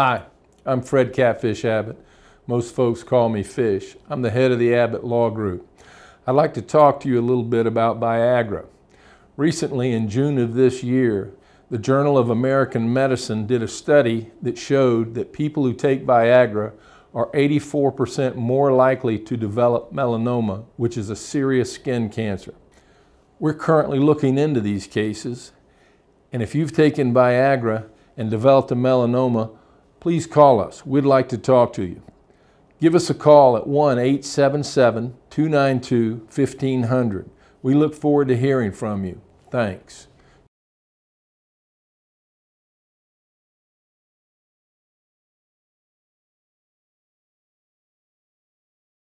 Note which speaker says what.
Speaker 1: Hi, I'm Fred Catfish Abbott. Most folks call me Fish. I'm the head of the Abbott Law Group. I'd like to talk to you a little bit about Viagra. Recently, in June of this year, the Journal of American Medicine did a study that showed that people who take Viagra are 84% more likely to develop melanoma, which is a serious skin cancer. We're currently looking into these cases, and if you've taken Viagra and developed a melanoma, please call us. We'd like to talk to you. Give us a call at 1 877 292 1500. We look forward to hearing from you. Thanks.